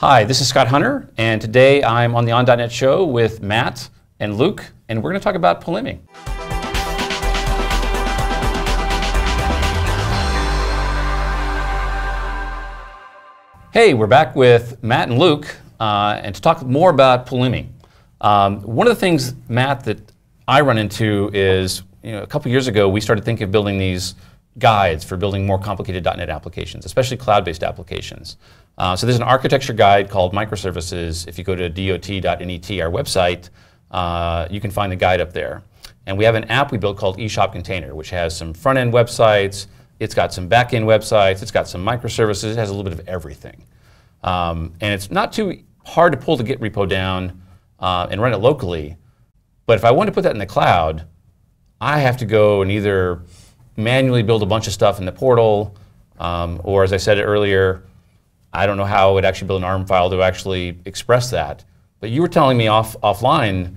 Hi, this is Scott Hunter, and today I'm on the On.NET show with Matt and Luke, and we're going to talk about Pulumi. Hey, we're back with Matt and Luke, uh, and to talk more about Pulumi. Um, one of the things, Matt, that I run into is, you know, a couple years ago we started thinking of building these guides for building more complicated .NET applications, especially cloud-based applications. Uh, so there's an architecture guide called Microservices. If you go to dot.net, our website, uh, you can find the guide up there. And we have an app we built called eShop Container, which has some front-end websites, it's got some back-end websites, it's got some microservices, it has a little bit of everything. Um, and it's not too hard to pull the Git repo down uh, and run it locally. But if I want to put that in the cloud, I have to go and either manually build a bunch of stuff in the portal, um, or as I said earlier, I don't know how I would actually build an ARM file to actually express that. But you were telling me off offline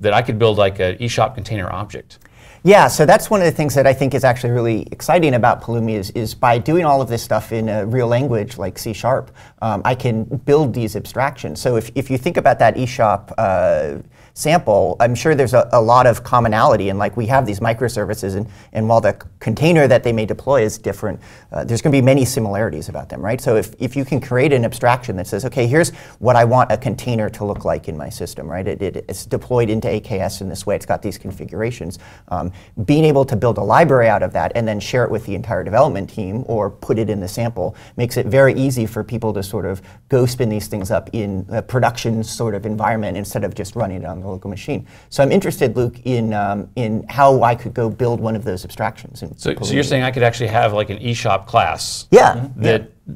that I could build like an eShop container object. Yeah, so that's one of the things that I think is actually really exciting about Pulumi is, is by doing all of this stuff in a real language like C Sharp, um, I can build these abstractions. So if, if you think about that eShop uh, sample, I'm sure there's a, a, lot of commonality. And like we have these microservices, and, and while the container that they may deploy is different, uh, there's going to be many similarities about them, right? So if, if you can create an abstraction that says, okay, here's what I want a container to look like in my system, right? It, it, it's deployed into AKS in this way. It's got these configurations. Um, being able to build a library out of that and then share it with the entire development team or put it in the sample makes it very easy for people to sort of go spin these things up in a production sort of environment instead of just running it on the local machine. So I'm interested, Luke, in, um, in how I could go build one of those abstractions. So, so, you're saying I could actually have like an eShop class yeah, that yeah.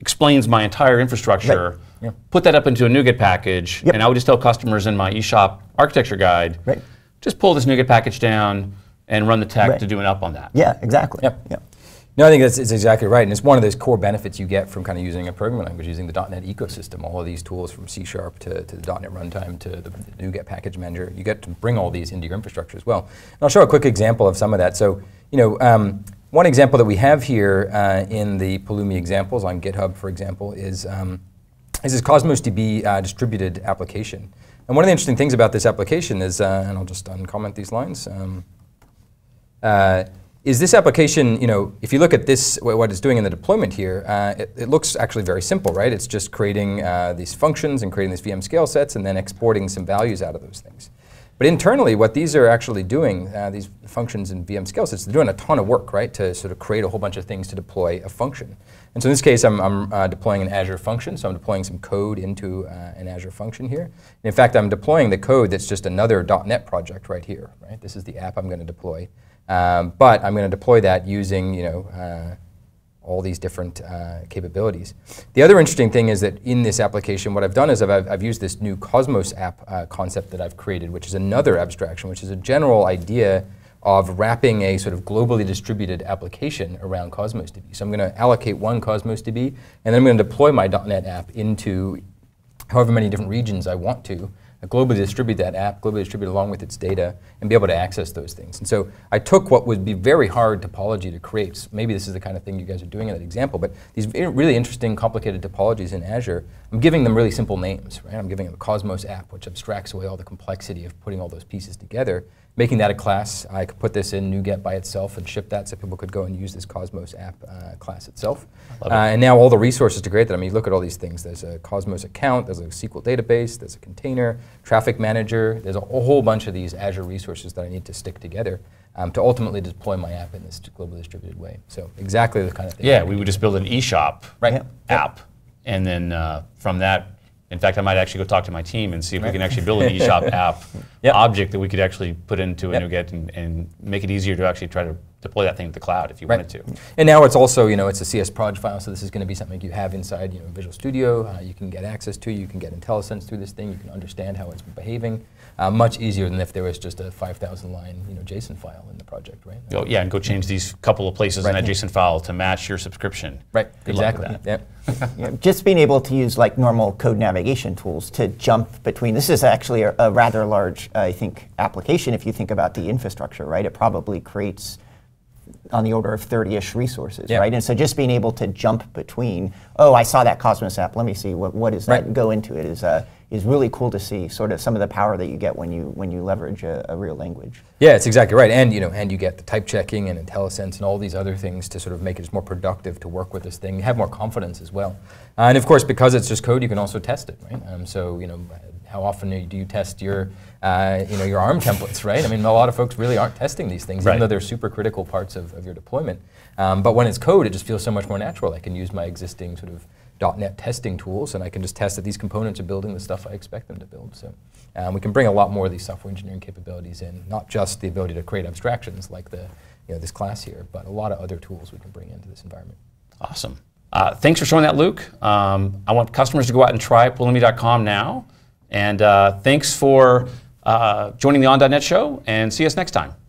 explains my entire infrastructure, right. put that up into a NuGet package, yep. and I would just tell customers in my eShop architecture guide, right. just pull this NuGet package down and run the tech right. to do an up on that. Yeah, exactly. Yep. Yep. No, I think that's, that's, exactly right, and it's one of those core benefits you get from kind of using a programming language, using the .NET ecosystem. All of these tools, from C Sharp to, to the .NET Runtime to the, NuGet package manager, you get to bring all these into your infrastructure as well. And I'll show a quick example of some of that. So, you know, um, one example that we have here uh, in the Pulumi examples on GitHub, for example, is um, is this Cosmos DB uh, distributed application. And one of the interesting things about this application is, uh, and I'll just uncomment these lines. Um, uh, is this application, you know, if you look at this, what it's doing in the deployment here, uh, it, it, looks actually very simple, right? It's just creating uh, these functions and creating these VM scale sets and then exporting some values out of those things. But internally, what these are actually doing, uh, these functions and VM scale sets, they're doing a ton of work, right, to sort of create a whole bunch of things to deploy a function. And so in this case, I'm, I'm uh, deploying an Azure function, so I'm deploying some code into uh, an Azure function here. And in fact, I'm deploying the code that's just another .NET project right here, right? This is the app I'm going to deploy. Um, but I'm going to deploy that using you know, uh, all these different uh, capabilities. The other interesting thing is that in this application, what I've done is I've, I've used this new Cosmos app uh, concept that I've created, which is another abstraction, which is a general idea of wrapping a sort of globally distributed application around Cosmos DB. So I'm going to allocate one Cosmos DB, and then I'm going to deploy my .NET app into however many different regions I want to, globally distribute that app, globally distribute along with its data, and be able to access those things. And so I took what would be very hard topology to create. So maybe this is the kind of thing you guys are doing in that example, but these really interesting, complicated topologies in Azure, I'm giving them really simple names, right? I'm giving them a Cosmos app, which abstracts away all the complexity of putting all those pieces together making that a class. I could put this in NuGet by itself and ship that so people could go and use this Cosmos app uh, class itself. Uh, and now all the resources to create that. I mean, you look at all these things. There's a Cosmos account, there's a SQL database, there's a container, traffic manager. There's a whole bunch of these Azure resources that I need to stick together um, to ultimately deploy my app in this globally distributed way. So exactly the kind of thing. Yeah, we would just build an eShop right. app. And then uh, from that, in fact, I might actually go talk to my team and see if we can actually build an eShop app yep. object that we could actually put into a yep. NuGet and, and, make it easier to actually try to deploy that thing to the cloud if you right. wanted to. And now it's also, you know, it's a CS proj file, so this is going to be something you have inside, you know, Visual Studio. Uh, you can get access to, you can get IntelliSense through this thing, you can understand how it's behaving uh, much easier than if there was just a 5,000 line you know, JSON file in the project, right? Oh, yeah, and go change these couple of places right. in that JSON file to match your subscription. Right, Good exactly. Yep. yeah, just being able to use like normal code navigation tools to jump between, this is actually a, a rather large, I think, application if you think about the infrastructure, right? It probably creates on the order of 30-ish resources, right? And so just being able to jump between oh, I saw that Cosmos app. Let me see what what does that go into it. Is uh, is really cool to see sort of some of the power that you get when you when you leverage a, a real language. Yeah, it's exactly right. And you know, and you get the type checking and IntelliSense and all these other things to sort of make it just more productive to work with this thing. You have more confidence as well. Uh, and of course, because it's just code, you can also test it, right? Um, so you know, how often do you test your uh, you know your ARM templates, right? I mean, a lot of folks really aren't testing these things, Right. even though they're super critical parts of, of your deployment. Um, but when it's code, it just feels so much more natural. I can use my existing sort of .NET testing tools, and I can just test that these components are building the stuff I expect them to build. So um, we can bring a lot more of these software engineering capabilities in, not just the ability to create abstractions like the you know this class here, but a lot of other tools we can bring into this environment. Awesome. Uh, thanks for showing that, Luke. Um, I want customers to go out and try Pulumi.com now. And uh, thanks for uh, joining the On.NET show, and see us next time.